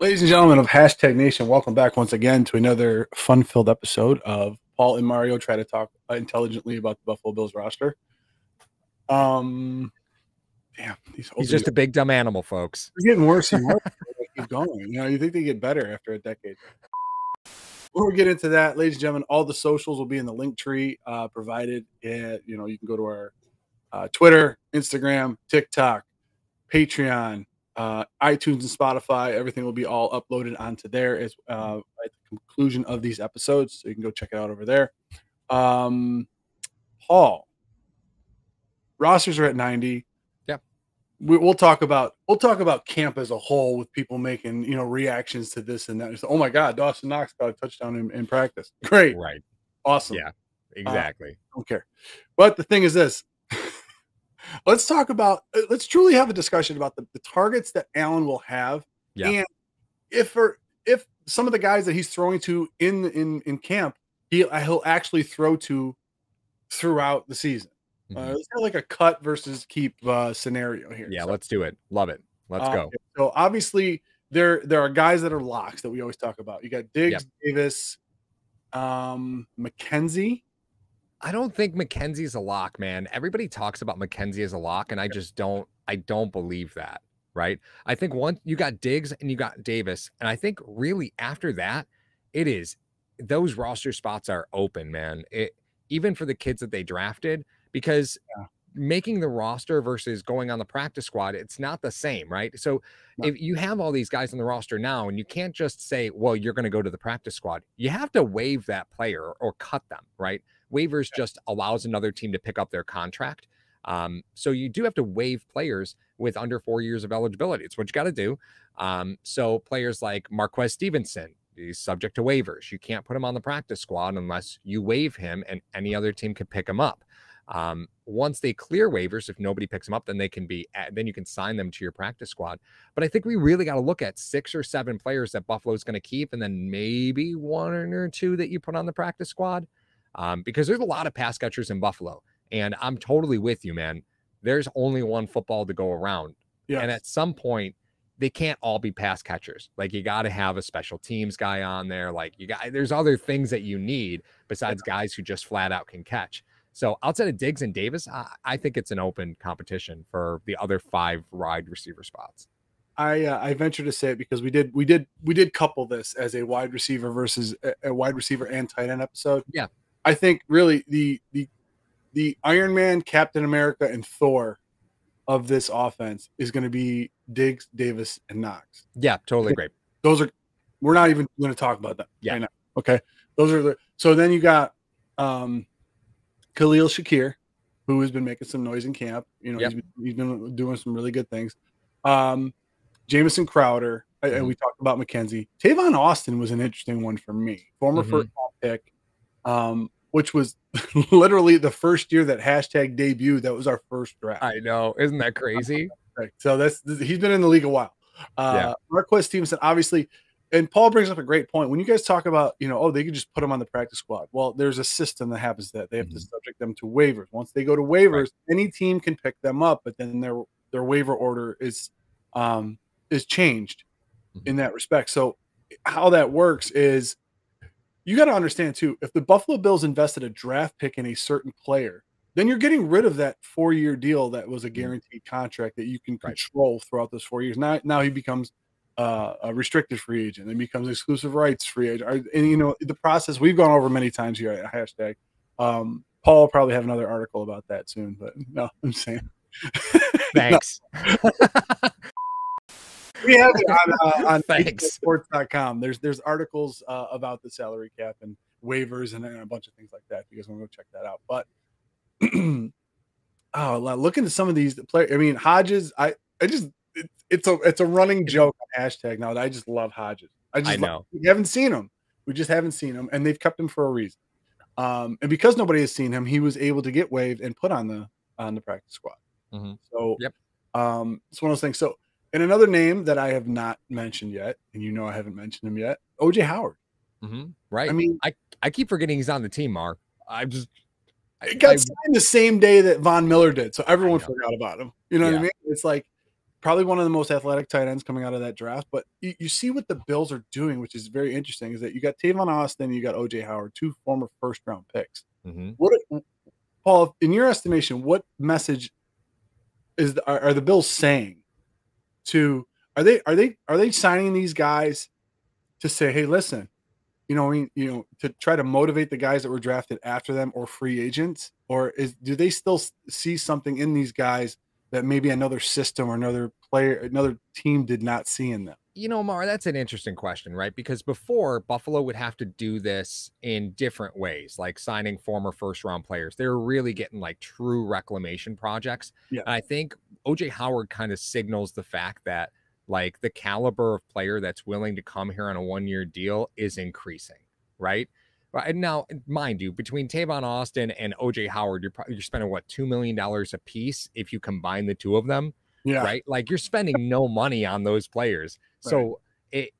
Ladies and gentlemen of Hashtag Nation, welcome back once again to another fun filled episode of Paul and Mario try to talk intelligently about the Buffalo Bills roster. Um, damn, these he's just a big dumb animal, folks. They're getting worse and worse. they keep going. You know, you think they get better after a decade. Before we get into that, ladies and gentlemen, all the socials will be in the link tree uh, provided. At, you know, you can go to our uh, Twitter, Instagram, TikTok, Patreon, uh, iTunes and Spotify. Everything will be all uploaded onto there as uh, at the conclusion of these episodes. So you can go check it out over there. Um, Paul, rosters are at 90. Yeah. We, will talk about we'll talk about camp as a whole with people making you know reactions to this and that. It's, oh my God, Dawson Knox got a touchdown in, in practice. Great. Right. Awesome. Yeah. Exactly. Uh, don't care. But the thing is this let's talk about uh, let's truly have a discussion about the, the targets that Allen will have. Yeah. And if for if some of the guys that he's throwing to in in in camp, he he'll actually throw to throughout the season. Uh, mm-hmm. Uh, it's like a cut versus keep uh, scenario here. Yeah, so, let's do it. Love it. Let's uh, go. So obviously there there are guys that are locks that we always talk about. You got Diggs, yep. Davis, um, McKenzie. I don't think McKenzie's a lock, man. Everybody talks about McKenzie as a lock, and I just don't. I don't believe that. Right? I think once you got Diggs and you got Davis, and I think really after that, it is those roster spots are open, man. It even for the kids that they drafted because yeah. making the roster versus going on the practice squad, it's not the same, right? So if you have all these guys on the roster now, and you can't just say, "Well, you're going to go to the practice squad," you have to waive that player or cut them, right? Waivers just allows another team to pick up their contract. Um, so you do have to waive players with under four years of eligibility. It's what you got to do. Um, so players like Marquez Stevenson, he's subject to waivers. You can't put him on the practice squad unless you waive him and any other team can pick him up. Um, once they clear waivers, if nobody picks them up, then they can be, then you can sign them to your practice squad. But I think we really got to look at six or seven players that Buffalo's going to keep, and then maybe one or two that you put on the practice squad um, because there's a lot of pass catchers in Buffalo. And I'm totally with you, man. There's only one football to go around. Yes. And at some point, they can't all be pass catchers. Like you got to have a special teams guy on there. Like you got, there's other things that you need besides guys who just flat out can catch. So outside of Diggs and Davis, I, I think it's an open competition for the other five wide receiver spots. I uh, I venture to say it because we did we did we did couple this as a wide receiver versus a, a wide receiver and tight end episode. Yeah. I think really the the the Iron Man, Captain America, and Thor of this offense is going to be Diggs, Davis, and Knox. Yeah, totally great. Those are we're not even going to talk about that. Yeah. Right okay. Those are the so then you got um Khalil Shakir, who has been making some noise in camp. You know, yep. he's, been, he's been doing some really good things. Um Jamison Crowder, mm-hmm. and we talked about McKenzie. Tavon Austin was an interesting one for me. Former mm-hmm. first pick. Um, which was literally the first year that hashtag debuted. That was our first draft. I know, isn't that crazy? so that's he's been in the league a while. Uh, yeah. Marquez Stevenson, obviously, and Paul brings up a great point. When you guys talk about, you know, oh, they could just put them on the practice squad. Well, there's a system that happens that they have mm-hmm. to subject them to waivers. Once they go to waivers, right. any team can pick them up, but then their their waiver order is um is changed mm-hmm. in that respect. So how that works is you got to understand too if the buffalo bills invested a draft pick in a certain player then you're getting rid of that four year deal that was a mm-hmm. guaranteed contract that you can control right. throughout those four years. Now now he becomes uh, a restricted free agent and becomes exclusive rights free agent and you know the process we've gone over many times here at hashtag. Um, paul will probably have another article about that soon but no i'm saying. Thanks we have it on, uh, on sports.com. There's there's articles uh, about the salary cap and waivers and, and, a bunch of things like that. If you guys want to go check that out. But oh, look into some of these players. I mean, Hodgins. I I just it, it's a it's a running joke on hashtag now. I just love Hodgins. I just I know we haven't seen him. We just haven't seen him, and they've kept him for a reason. Um, and because nobody has seen him, he was able to get waived and put on the on the practice squad. Mm-hmm. So yep. um, it's one of those things. So and another name that I have not mentioned yet, and you know I haven't mentioned him yet, OJ Howard. Mm-hmm. Right. I mean, I, I keep forgetting he's on the team, Mark. I just I got I, signed the same day that Von Miller did, so everyone forgot about him. You know yeah. what I mean? It's like probably one of the most athletic tight ends coming out of that draft. But you, you, see what the Bills are doing, which is very interesting, is that you got Tavon Austin, you got OJ Howard, two former first round picks. Mm-hmm. What, Paul, in your estimation, what message is are, are the Bills saying to are they are they are they signing these guys to say, hey, listen, you know, I mean, you know, to try to motivate the guys that were drafted after them or free agents, or is do they still see something in these guys that maybe another system or another player, another team did not see in them? You know, Mar, that's an interesting question, right? Because before Buffalo would have to do this in different ways, like signing former first round players. They were really getting like true reclamation projects. Yeah. And I think OJ Howard kind of signals the fact that like the caliber of player that's willing to come here on a one year deal is increasing, right? Right now, mind you, between Tavon Austin and OJ Howard, you're probably you're spending what two million dollars a piece if you combine the two of them. Yeah. Right. Like you're spending no money on those players. Right. So it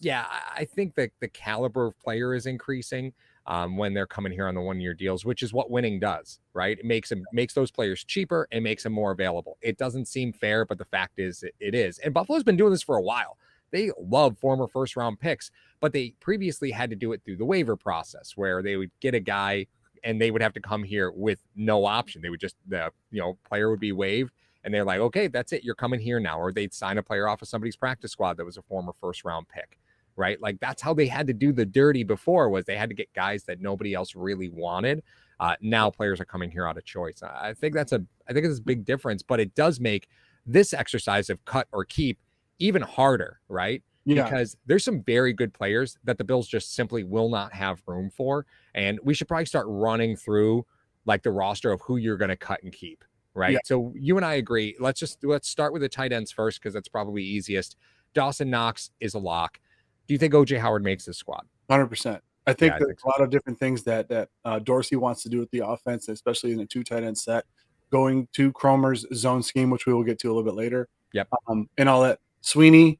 yeah, I think that the caliber of player is increasing um, when they're coming here on the one year deals, which is what winning does, right? It makes them makes those players cheaper and makes them more available. It doesn't seem fair, but the fact is it, it is. And Buffalo's been doing this for a while. They love former first round picks, but they previously had to do it through the waiver process where they would get a guy and they would have to come here with no option. They would just the you know player would be waived and they're like, okay, that's it. You're coming here now. Or they'd sign a player off of somebody's practice squad that was a former first round pick right? Like that's how they had to do the dirty before was they had to get guys that nobody else really wanted. Uh, now players are coming here out of choice. I think that's a I think it's a big difference, but it does make this exercise of cut or keep even harder, right? Yeah. Because there's some very good players that the Bills just simply will not have room for. And we should probably start running through like the roster of who you're going to cut and keep. Right. Yeah. So you and I agree. Let's just let's start with the tight ends first because that's probably easiest. Dawson Knox is a lock. Do you think OJ Howard makes this squad? Hundred percent. I think yeah, there's I think so. a lot of different things that that uh, Dorsey wants to do with the offense, especially in a two tight end set, going to Kromer's zone scheme, which we will get to a little bit later. Yep. Um, and all that. Sweeney,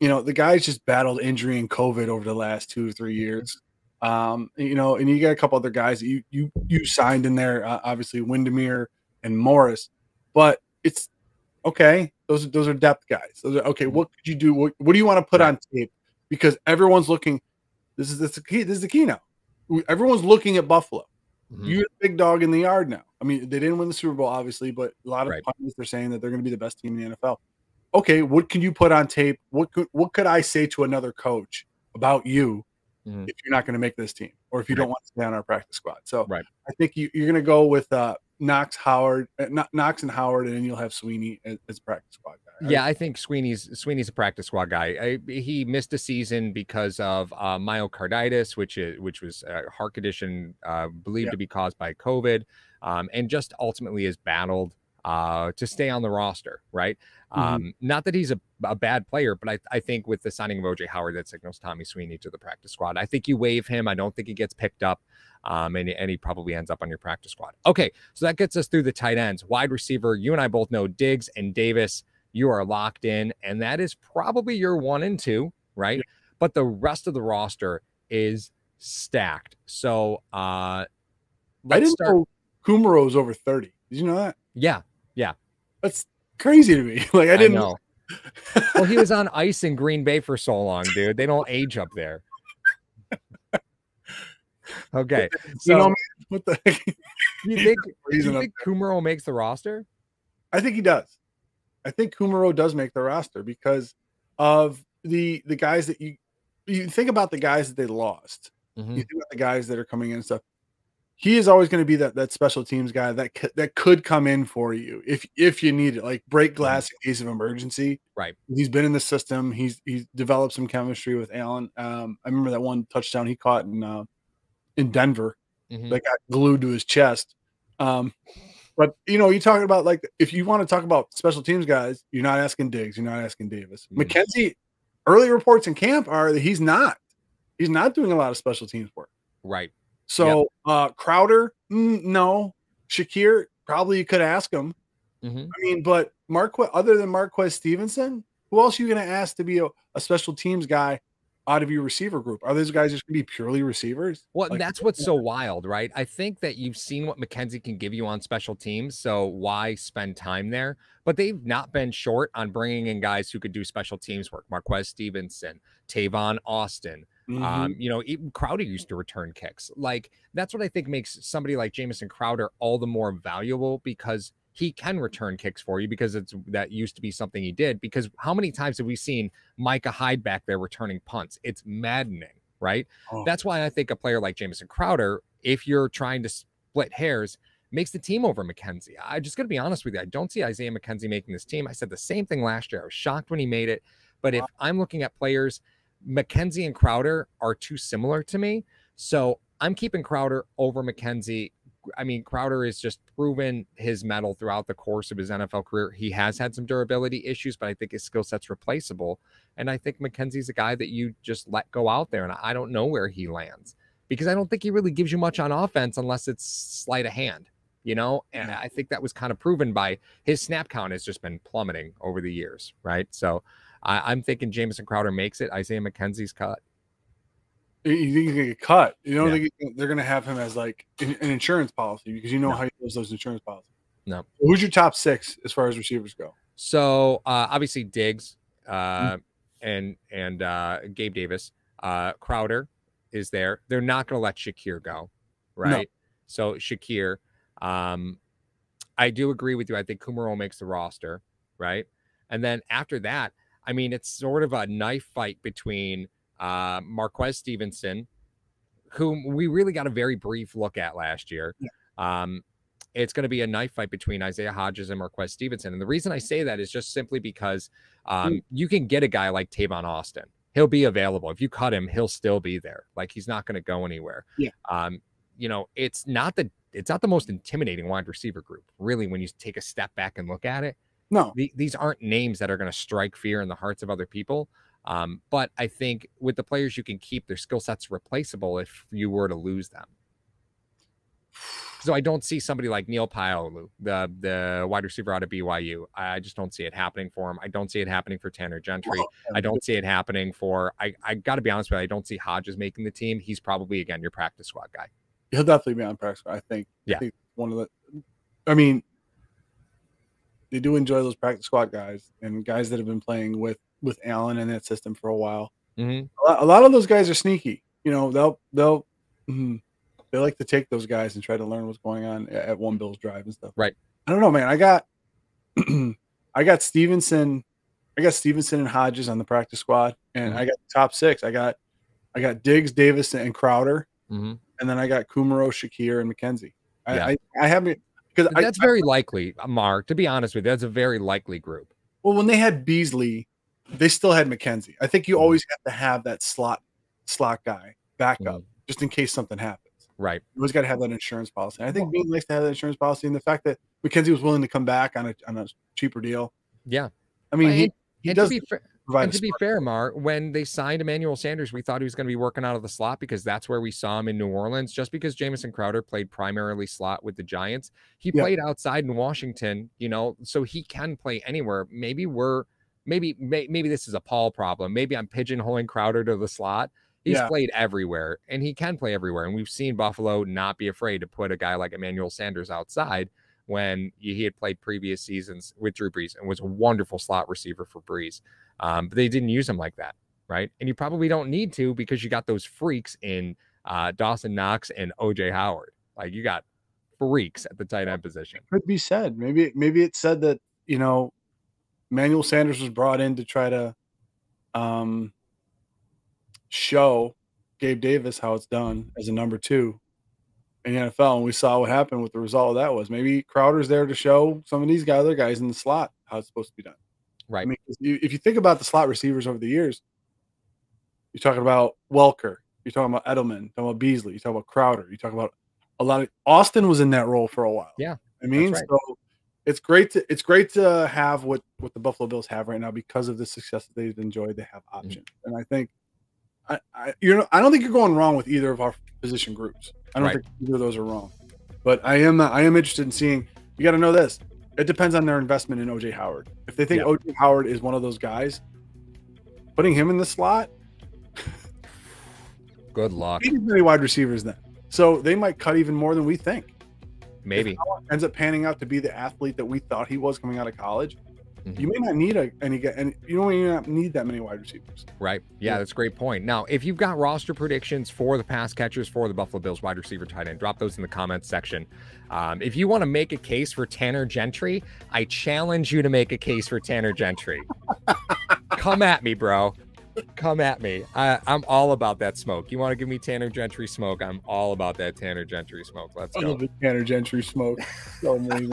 you know, the guy's just battled injury and COVID over the last two or three years. Um, you know, and you got a couple other guys that you you you signed in there, uh, obviously Wydermyer and Morris, but it's okay. Those those are depth guys. Those are okay. Mm-hmm. What could you do? What, what do you want to put right. on tape because everyone's looking. This is this is the key. This is the key now. Everyone's looking at Buffalo. Mm-hmm. You're the big dog in the yard now. I mean, they didn't win the Super Bowl, obviously, but a lot of right. pundits are saying that they're going to be the best team in the NFL. Okay, what can you put on tape? What could what could I say to another coach about you mm-hmm. if you're not going to make this team, or if you right. don't want to stay on our practice squad? So right. I think you, are going to go with uh, Knox, Howard, uh, Knox and Howard, and then you'll have Sweeney as, as practice squad guy. Yeah, I think Sweeney's Sweeney's a practice squad guy. I, he missed a season because of uh, myocarditis, which is which was a heart condition uh, believed yeah. to be caused by COVID, um, and just ultimately has battled uh, to stay on the roster, right? Mm-hmm. Um, not that he's a, a bad player, but I, I think with the signing of OJ Howard, that signals Tommy Sweeney to the practice squad. I think you waive him. I don't think he gets picked up um, and, and he probably ends up on your practice squad. Okay, so that gets us through the tight ends. Wide receiver, you and I both know Diggs and Davis, you are locked in, and that is probably your one and two, right? Yeah. But the rest of the roster is stacked. So uh I didn't start. know Kumerow's over 30. Did you know that? Yeah, yeah. That's crazy to me. Like I didn't I know. well, he was on ice in Green Bay for so long, dude. They don't age up there. Okay. So, you know, what the heck? you think, you think Kumerow makes the roster? I think he does. I think Kumerow does make the roster because of the the guys that you you think about the guys that they lost. Mm-hmm. You think about the guys that are coming in and stuff. He is always going to be that that special teams guy that that could come in for you if if you need it, like break glass in case of emergency. Right. He's been in the system. He's he's developed some chemistry with Allen. Um, I remember that one touchdown he caught in uh, in Denver mm-hmm. that got glued to his chest. Um, but you know, you talking about like if you want to talk about special teams guys, you're not asking Diggs, you're not asking Davis. Mm-hmm. McKenzie, early reports in camp are that he's not. He's not doing a lot of special teams work. Right. So yep. uh Crowder, mm, no. Shakir, probably you could ask him. Mm-hmm. I mean, but Marquez, other than Marquez Stevenson, who else are you going to ask to be a, a special teams guy out of your receiver group? Are those guys just going to be purely receivers? Well, like, that's what's so wild, right? I think that you've seen what McKenzie can give you on special teams, so why spend time there? But they've not been short on bringing in guys who could do special teams work. Marquez Stevenson, Tavon Austin. Mm-hmm. Um, you know, even Crowder used to return kicks. Like that's what I think makes somebody like Jamison Crowder all the more valuable because he can return kicks for you because it's that used to be something he did. Because how many times have we seen Micah Hyde back there returning punts? It's maddening, right? Oh. That's why I think a player like Jamison Crowder, if you're trying to split hairs, makes the team over McKenzie. I just to be honest with you. I don't see Isaiah McKenzie making this team. I said the same thing last year. I was shocked when he made it. But if I'm looking at players, McKenzie and Crowder are too similar to me. So I'm keeping Crowder over McKenzie I mean, Crowder has just proven his mettle throughout the course of his NFL career. He has had some durability issues, but I think his skill set's replaceable. And I think McKenzie's a guy that you just let go out there. And I don't know where he lands because I don't think he really gives you much on offense unless it's sleight of hand, you know? And I think that was kind of proven by his snap count has just been plummeting over the years, right? So I, am thinking Jamison Crowder makes it. Isaiah McKenzie's cut. You think he's gonna get cut? You don't yeah. think they're gonna have him as like an, insurance policy because you know no. how he does those insurance policies. No. Who's your top six as far as receivers go? So uh, obviously Diggs uh, mm-hmm. and and uh, Gabe Davis, uh, Crowder is there. They're not gonna let Shakir go, right? No. So Shakir, um, I do agree with you. I think Kumerow makes the roster, right? And then after that, I mean, it's sort of a knife fight between uh, Marquez Stevenson, whom we really got a very brief look at last year. Yeah. Um, it's going to be a knife fight between Isaiah Hodgins and Marquez Stevenson. And the reason I say that is just simply because um, mm. you can get a guy like Tavon Austin. He'll be available. If you cut him, he'll still be there. Like he's not going to go anywhere. Yeah. Um, you know, it's not the it's not the most intimidating wide receiver group, really, when you take a step back and look at it. No, the, these aren't names that are going to strike fear in the hearts of other people. Um, but I think with the players you can keep, their skill sets replaceable if you were to lose them. So I don't see somebody like Neil Pau'u, the the wide receiver out of BYU. I just don't see it happening for him. I don't see it happening for Tanner Gentry. I don't see it happening for. I I got to be honest with you. I don't see Hodgins making the team. He's probably again your practice squad guy. He'll definitely be on practice. I think. Yeah. I think one of the. I mean, they do enjoy those practice squad guys and guys that have been playing with with Allen in that system for a while. Mm-hmm. A, lot, a, lot, of those guys are sneaky. You know, they'll they'll mm-hmm, they like to take those guys and try to learn what's going on at, at one Bills drive and stuff. Right. I don't know, man. I got I got Stevenson, I got Stevenson and Hodgins on the practice squad, and mm-hmm. I got top six. I got I got Diggs, Davis, and Crowder, mm-hmm. and then I got Kumerow, Shakir, and McKenzie. I, yeah. I, I haven't because that's very likely, Mark. To be honest with you, that's a very likely group. Well, when they had Beasley they still had McKenzie. I think you mm-hmm. always have to have that slot slot guy backup mm-hmm. just in case something happens. Right. You always got to have that insurance policy. And I think being nice to have that insurance policy and the fact that McKenzie was willing to come back on a on a cheaper deal. Yeah. I mean, he, he does. To be, fair, and to be fair, Mar, when they signed Emmanuel Sanders, we thought he was going to be working out of the slot because that's where we saw him in New Orleans. Just because Jamison Crowder played primarily slot with the Giants, he yeah. played outside in Washington, you know, so he can play anywhere. Maybe we're maybe may, maybe this is a Paul problem. Maybe I'm pigeonholing Crowder to the slot. He's yeah. played everywhere and he can play everywhere. And we've seen Buffalo not be afraid to put a guy like Emmanuel Sanders outside when he had played previous seasons with Drew Brees and was a wonderful slot receiver for Brees. Um, but they didn't use him like that, right? And you probably don't need to because you got those freaks in uh, Dawson Knox and OJ Howard. Like you got freaks at the tight end position. Could be said. Maybe maybe it said that you know Manuel Sanders was brought in to try to um, show Gabe Davis how it's done as a number two in the NFL, and we saw what happened. What the result of that was. Maybe Crowder's there to show some of these guys, other guys in the slot, how it's supposed to be done. Right. I mean, if you think about the slot receivers over the years, you're talking about Welker, you're talking about Edelman, you're talking about Beasley, you're talking about Crowder, you talk about a lot of Austin was in that role for a while. Yeah. I mean, right. so it's great to it's great to have what what the Buffalo Bills have right now because of the success that they've enjoyed. They have mm-hmm. options, mm-hmm. and I think I, I you know I don't think you're going wrong with either of our position groups. I don't right. think either of those are wrong, but I am uh, I am interested in seeing. You got to know this. It depends on their investment in OJ Howard. If they think OJ Howard is one of those guys, putting him in the slot Good luck. many wide receivers then. So they might cut even more than we think. Maybe ends up panning out to be the athlete that we thought he was coming out of college. Mhm. You may not need a any and you don't even not need that many wide receivers. Right. Yeah, Yeah. that's a great point. Now, if you've got roster predictions for the pass catchers for the Buffalo Bills wide receiver tight end, drop those in the comments section. Um, if you want to make a case for Tanner Gentry, I challenge you to make a case for Tanner Gentry. Come at me, bro. Come at me. I, I'm all about that smoke. You want to give me Tanner Gentry smoke? I'm all about that Tanner Gentry smoke. Let's I go. love the Tanner Gentry smoke. So amazing.